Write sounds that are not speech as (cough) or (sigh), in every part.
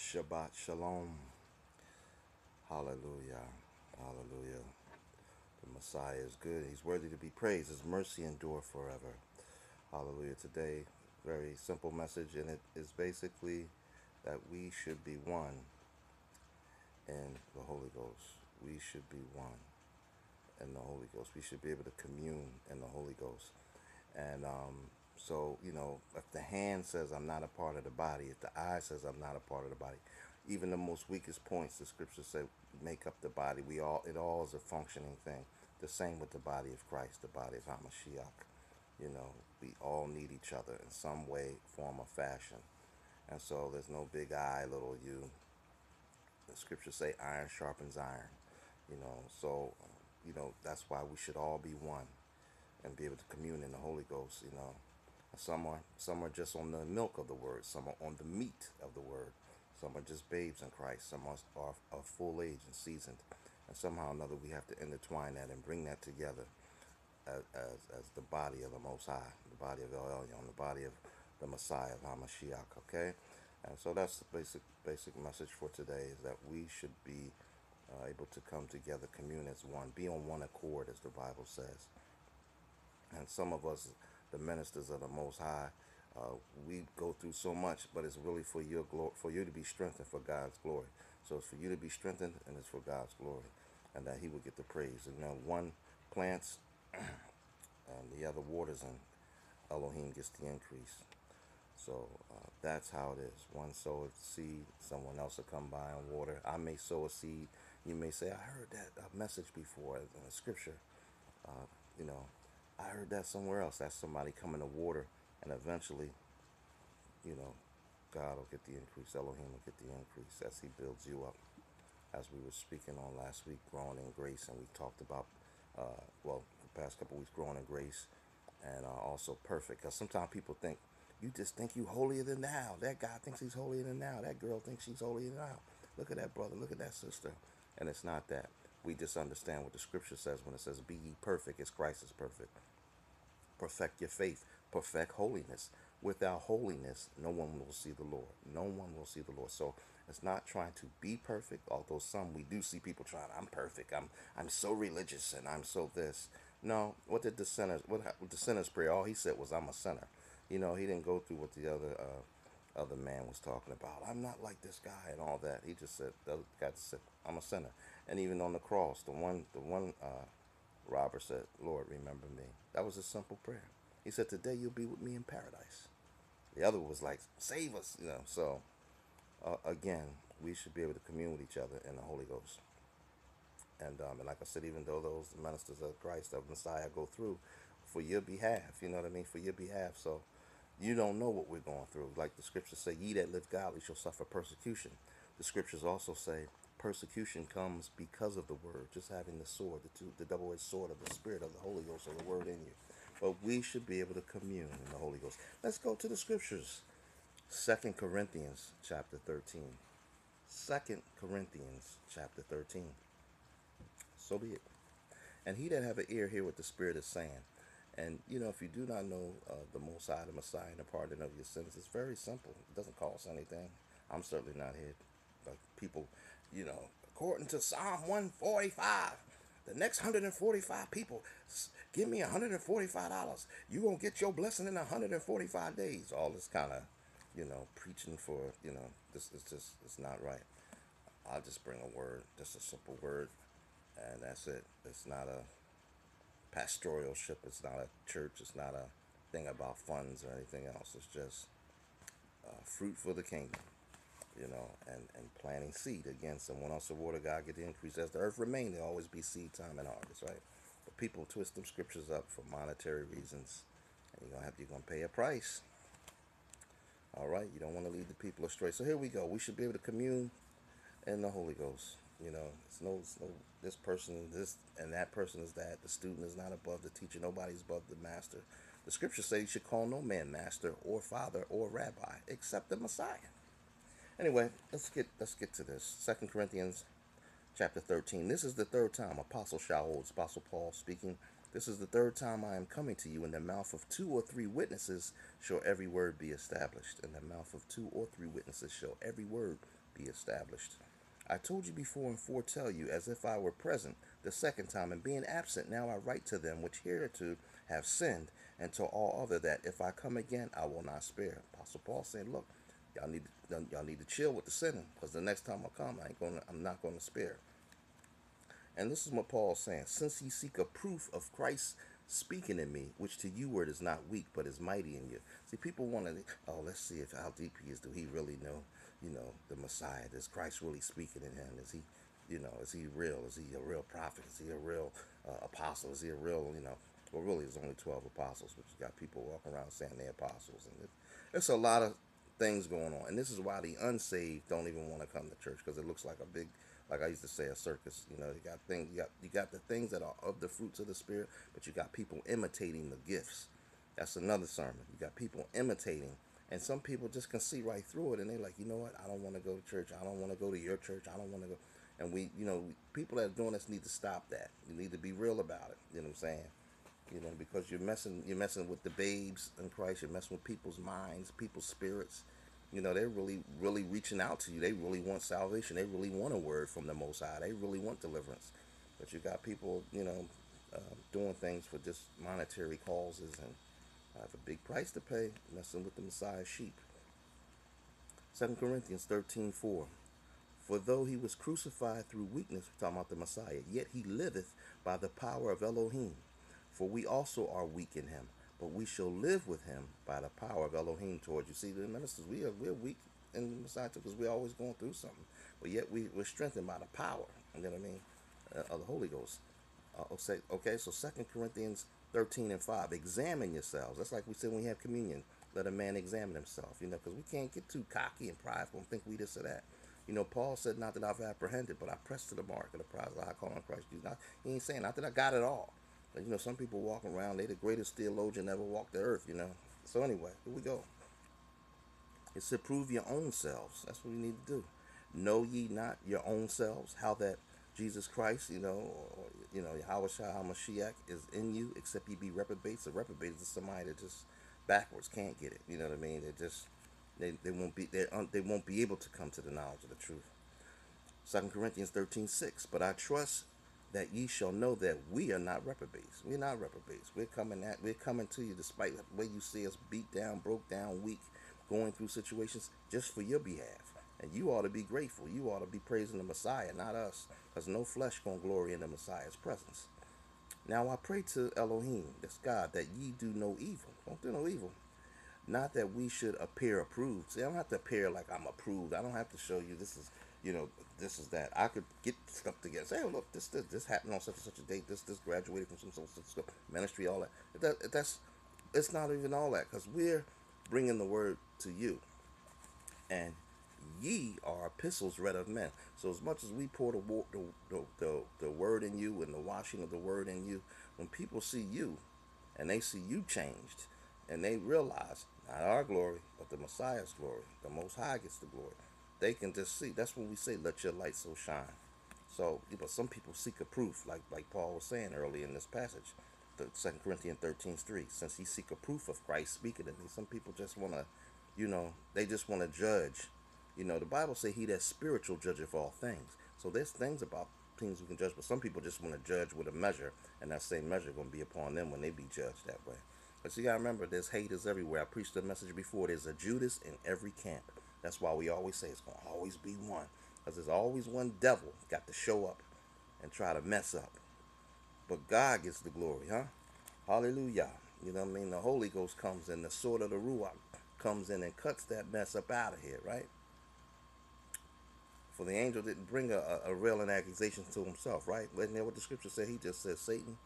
Shabbat Shalom. Hallelujah. Hallelujah. The Messiah is good. He's worthy to be praised. His mercy endure forever. Hallelujah. Today, very simple message, and it is basically that we should be one in the Holy Ghost. We should be one in the Holy Ghost. We should be able to commune in the Holy Ghost. And um, so, you know, if the hand says I'm not a part of the body, if the eye says I'm not a part of the body, even the most weakest points, the scriptures say make up the body. We all, it all is a functioning thing. The same with the body of Christ, the body of Hamashiach. You know, we all need each other in some way, form, or fashion. And so there's no big I, little you. The scriptures say iron sharpens iron. You know, so, you know, that's why we should all be one and be able to commune in the Holy Ghost, you know. Some are some are just on the milk of the word, some are on the meat of the word, some are just babes in Christ, some are, of full age and seasoned. And somehow or another we have to intertwine that and bring that together as, as, as the body of the Most High, the body of El Elyon, the body of the Messiah of Hamashiach, okay? And so that's the basic basic message for today is that we should be uh, able to come together, commune as one, be on one accord, as the Bible says. And some of us, the ministers of the Most High, uh, we go through so much, but it's really for your glory, for you to be strengthened for God's glory. So it's for you to be strengthened, and it's for God's glory, and that He will get the praise. And now one plants, (clears throat) and the other waters, and Elohim gets the increase. So uh, that's how it is. One sow a seed, someone else will come by and water. I may sow a seed. You may say, I heard that message before in the scripture. Uh, you know, I heard that somewhere else. That's somebody coming to water, and eventually, you know, God will get the increase. Elohim will get the increase as He builds you up. As we were speaking on last week, growing in grace, and we talked about, uh, well, the past couple weeks, growing in grace, and uh, also perfect. Because sometimes people think you just think you holier than thou. That guy thinks he's holier than thou. That girl thinks she's holier than thou. Look at that brother. Look at that sister. And it's not that. We just understand what the scripture says when it says, Be ye perfect as Christ is perfect. Perfect your faith. Perfect holiness. Without holiness, no one will see the Lord. No one will see the Lord. So it's not trying to be perfect, although some we do see people trying, I'm perfect. I'm I'm so religious and I'm so this. No, what did the sinners what, the sinners pray? All he said was, I'm a sinner. You know, he didn't go through what the other uh, other man was talking about. I'm not like this guy and all that. He just said, the guy just said, I'm a sinner. And even on the cross, the one the one uh, robber said, Lord, remember me. That was a simple prayer. He said, Today you'll be with me in paradise. The other was like, Save us, you know. So uh, again, we should be able to commune with each other in the Holy Ghost. And, um, and like I said, even though those ministers of Christ, of Messiah, go through for your behalf, you know what I mean, for your behalf. So you don't know what we're going through. Like the scriptures say, ye that live godly shall suffer persecution. The scriptures also say persecution comes because of the word, just having the sword, the, two, the double-edged sword of the Spirit of the Holy Ghost or the word in you. But we should be able to commune in the Holy Ghost. Let's go to the scriptures. Second Corinthians chapter 13. Second Corinthians chapter 13. So be it. And he that have an ear, hear what the Spirit is saying. And you know, if you do not know uh, the Most High, the Messiah, and the pardon of your sins, it's very simple. It doesn't cost anything. I'm certainly not here like people, you know, according to Psalm 145. The next 145 people, give me $145. You're going to get your blessing in 145 days. All this kind of, you know, preaching for, you know, this is just, it's not right. I'll just bring a word, just a simple word, and that's it. It's not a pastoralship. It's not a church. It's not a thing about funds or anything else. It's just uh, fruit for the kingdom, you know, and, and planting seed. Again, someone else the water, God get the increase. As the earth remain, there always be seed time and harvest, right? But people twist them scriptures up for monetary reasons, and you're gonna have to, you're gonna pay a price. All right, you don't want to lead the people astray. So here we go. We should be able to commune in the Holy Ghost. You know, it's no, it's no, this person, this, and that person is that. The student is not above the teacher. Nobody's above the master. The scriptures say you should call no man master or father or rabbi except the Messiah. Anyway, let's get let's get to this. Second Corinthians chapter 13. This is the third time Apostle Shaul, Apostle Paul speaking. This is the third time I am coming to you. In the mouth of two or three witnesses shall every word be established. In the mouth of two or three witnesses shall every word be established. I told you before and foretell you, as if I were present the second time, and being absent, now I write to them which hitherto have sinned, and to all other that if I come again, I will not spare. Apostle Paul saying, look, y'all need to, y'all need to chill with the sinning, because the next time I come, I ain't gonna, I'm not gonna spare. And this is what Paul's saying: since ye seek a proof of Christ speaking in me, which to you word is not weak, but is mighty in you. See, people want to, oh, let's see if how deep he is. Do he really know, you know, the Messiah? Is Christ really speaking in him? Is he, you know, is he real? Is he a real prophet? Is he a real uh, apostle? Is he a real, you know, well, really, there's only 12 apostles, but you got people walking around saying they're apostles. And it, it's a lot of things going on. And this is why the unsaved don't even want to come to church because it looks like a big like I used to say, a circus. You know, you got things, you got you got the things that are of the fruits of the spirit, but you got people imitating the gifts. That's another sermon. You got people imitating, and some people just can see right through it, and they're like, you know what? I don't want to go to church. I don't want to go to your church. I don't want to go. And we, you know, people that are doing this need to stop that. You need to be real about it. You know what I'm saying? You know, because you're messing, you're messing with the babes in Christ. You're messing with people's minds, people's spirits you know, they're really, really reaching out to you. They really want salvation. They really want a word from the Most High. They really want deliverance. But you got people, you know, uh, doing things for just monetary causes and have a big price to pay, messing with the Messiah's sheep. 2 Corinthians 13 4. For though he was crucified through weakness, we're talking about the Messiah, yet he liveth by the power of Elohim. For we also are weak in him but we shall live with him by the power of Elohim towards you. See, the ministers, we are we're weak in the Messiah because we're always going through something, but yet we, we're strengthened by the power, you know what I mean, uh, of the Holy Ghost. Uh, okay, so Second Corinthians 13 and 5, examine yourselves. That's like we said when we have communion. Let a man examine himself, you know, because we can't get too cocky and prideful and think we this or that. You know, Paul said, not that I've apprehended, but I pressed to the mark of the prize of the high calling Christ Jesus. Not, he ain't saying, not that I got it all. But, you know, some people walking around, they the greatest theologian ever walked the earth, you know. So anyway, here we go. It said, prove your own selves. That's what we need to do. Know ye not your own selves, how that Jesus Christ, you know, or, you know, Yahweh HaMashiach is in you, except ye be reprobates. A reprobate is somebody that just backwards can't get it. You know what I mean? They just they, they won't be they they won't be able to come to the knowledge of the truth. Second Corinthians 13, 6. But I trust that ye shall know that we are not reprobates. We're not reprobates. We're coming at we're coming to you despite the way you see us beat down, broke down, weak, going through situations just for your behalf. And you ought to be grateful. You ought to be praising the Messiah, not us. Because no flesh gonna glory in the Messiah's presence. Now I pray to Elohim, this God, that ye do no evil. Don't do no evil. Not that we should appear approved. See, I don't have to appear like I'm approved. I don't have to show you this is you know, this is that. I could get stuff together. Say, oh, look, this, this this happened on such and such a date. This this graduated from some such such ministry, all that. that that's it's not even all that because we're bringing the word to you, and ye are epistles read of men. So as much as we pour the, the the, the the word in you and the washing of the word in you, when people see you, and they see you changed, and they realize not our glory, but the Messiah's glory, the Most High gets the glory they can just see. That's when we say, "Let your light so shine." So, you know, some people seek a proof, like like Paul was saying earlier in this passage, the Second Corinthians 13, 3. Since he seek a proof of Christ speaking to me, some people just want to, you know, they just want to judge. You know, the Bible say he that spiritual judgeth all things. So there's things about things we can judge, but some people just want to judge with a measure, and that same measure going to be upon them when they be judged that way. But you got to remember, there's haters everywhere. I preached the message before. There's a Judas in every camp. That's why we always say it's going to always be one. Because there's always one devil got to show up and try to mess up. But God gets the glory, huh? Hallelujah. You know what I mean? The Holy Ghost comes in, the sword of the Ruach comes in and cuts that mess up out of here, right? For the angel didn't bring a, a, railing accusation to himself, right? Wasn't that what the scripture said? He just said, Satan,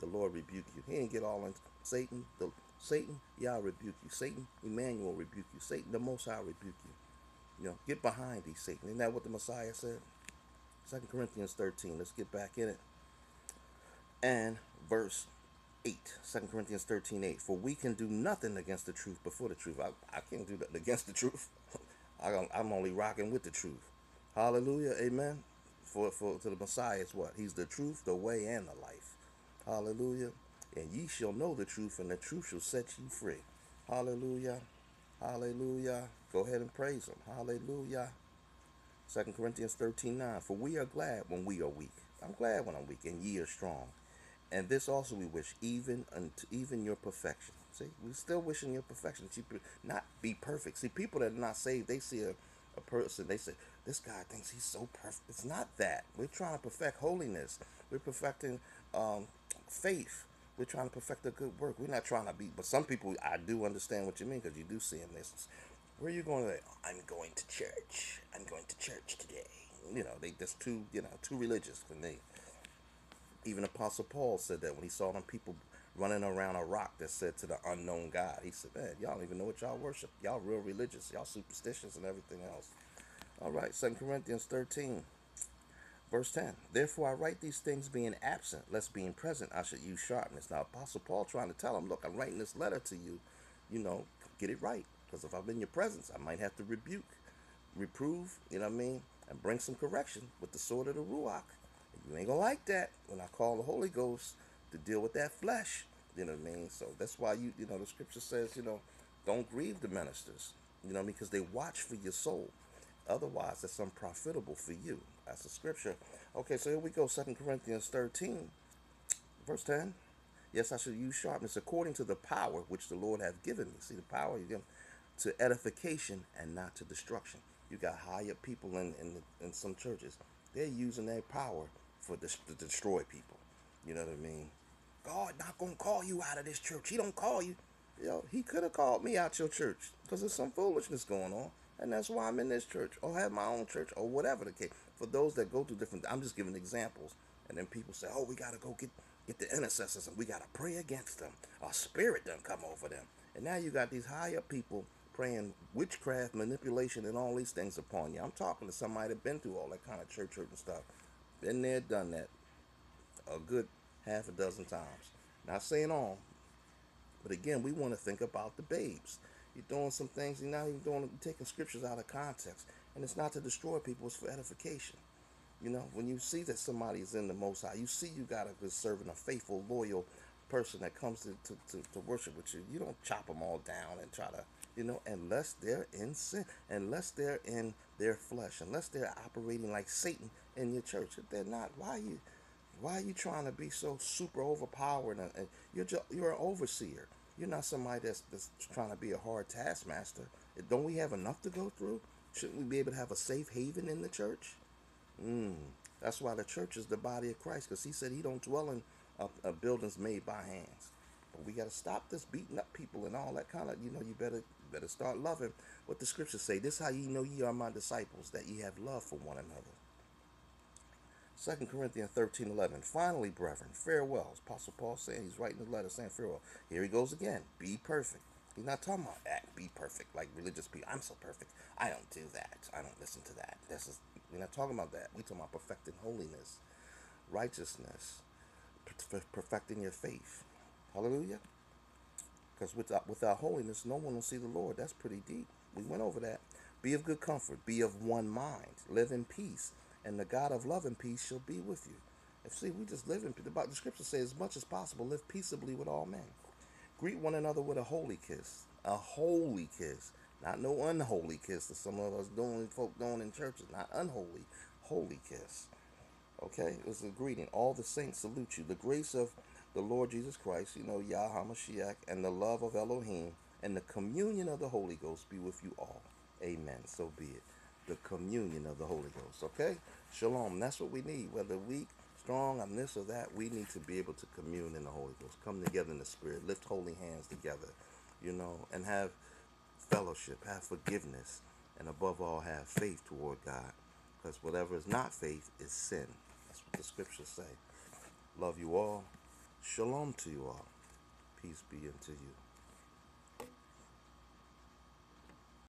the Lord rebuke you. He didn't get all in Satan, the Satan, Yah rebuke you. Satan, Emmanuel rebuke you. Satan, the Most High rebuke you. You know, get behind thee, Satan. Isn't that what the Messiah said? Second Corinthians 13. Let's get back in it. And verse 8. 2 Corinthians 13, 8. For we can do nothing against the truth before the truth. I, I can't do that against the truth. (laughs) I, I'm only rocking with the truth. Hallelujah. Amen. For, for to the Messiah is what? He's the truth, the way, and the life. Hallelujah and ye shall know the truth, and the truth shall set you free. Hallelujah. Hallelujah. Go ahead and praise him. Hallelujah. Second Corinthians 13 9. For we are glad when we are weak. I'm glad when I'm weak, and ye are strong. And this also we wish, even unto even your perfection. See, we're still wishing your perfection. See, not be perfect. See, people that are not saved, they see a, a person, they say, this guy thinks he's so perfect. It's not that. We're trying to perfect holiness. We're perfecting um, faith. We're trying to perfect a good work. We're not trying to be, but some people, I do understand what you mean because you do see them. This, where are you going today? I'm going to church. I'm going to church today. You know, they just too, you know, too religious for me. Even Apostle Paul said that when he saw them people running around a rock that said to the unknown God, he said, man, y'all don't even know what y'all worship. Y'all real religious. Y'all superstitious and everything else. All right, Second Corinthians 13, verse 10. Therefore I write these things being absent, lest being present I should use sharpness. Now, Apostle Paul trying to tell him, look, I'm writing this letter to you, you know, get it right. Because if I'm in your presence, I might have to rebuke, reprove, you know what I mean, and bring some correction with the sword of the Ruach. You ain't gonna like that when I call the Holy Ghost to deal with that flesh. You know what I mean? So that's why you you know the scripture says, you know, don't grieve the ministers, you know, because they watch for your soul. Otherwise, it's unprofitable for you. That's the scripture. Okay, so here we go. Second Corinthians 13, verse 10. Yes, I should use sharpness according to the power which the Lord hath given me. See the power you give to edification and not to destruction. You got higher people in in, in some churches. They're using their power for dis- to destroy people. You know what I mean? God not gonna call you out of this church. He don't call you. Know, he could have called me out your church because there's some foolishness going on, and that's why I'm in this church or have my own church or whatever the case. For those that go through different, I'm just giving examples, and then people say, "Oh, we gotta go get get the intercessors and we gotta pray against them. A spirit done come over them." And now you got these higher people praying witchcraft, manipulation, and all these things upon you. I'm talking to somebody that been through all that kind of church hurt and stuff. Been there, done that. A good half a dozen times. Not saying all, but again, we want to think about the babes. You're doing some things, you're not even doing, taking scriptures out of context. And it's not to destroy people, it's for edification. You know, when you see that somebody is in the Most High, you see you got a good servant, a faithful, loyal person that comes to, to, to, to worship with you. You don't chop them all down and try to you know, unless they're in sin, unless they're in their flesh, unless they're operating like Satan in your church. If they're not, why you, why are you trying to be so super overpowered? And, and you're just, you're an overseer. You're not somebody that's, that's trying to be a hard taskmaster. Don't we have enough to go through? Shouldn't we be able to have a safe haven in the church? Mm, that's why the church is the body of Christ, because he said he don't dwell in uh, uh, buildings made by hands. But we got to stop this beating up people and all that kind of, you know, you better better start loving what the scriptures say. This is how you know ye are my disciples, that ye have love for one another. 2 Corinthians 13 11. Finally, brethren, farewell. Apostle Paul saying, he's writing the letter saying farewell. Here he goes again. Be perfect. He's not talking about act, be perfect, like religious people. I'm so perfect. I don't do that. I don't listen to that. This is we're not talking about that. We're talking about perfecting holiness, righteousness, perfecting your faith. Hallelujah. Because without, uh, without holiness, no one will see the Lord. That's pretty deep. We went over that. Be of good comfort. Be of one mind. Live in peace. And the God of love and peace shall be with you. If see, we just live in. The scripture says, as much as possible, live peaceably with all men. Greet one another with a holy kiss. A holy kiss. Not no unholy kiss that some of us doing folk doing in churches. Not unholy. Holy kiss. Okay? It was a greeting. All the saints salute you. The grace of the Lord Jesus Christ, you know, Yah HaMashiach, and the love of Elohim, and the communion of the Holy Ghost be with you all. Amen. So be it. The communion of the Holy Ghost. Okay? Shalom. That's what we need. Whether weak, strong, on this or that, we need to be able to commune in the Holy Ghost. Come together in the Spirit. Lift holy hands together, you know, and have fellowship, have forgiveness, and above all, have faith toward God. Because whatever is not faith is sin. That's what the scriptures say. Love you all. Shalom to you all. Peace be unto you.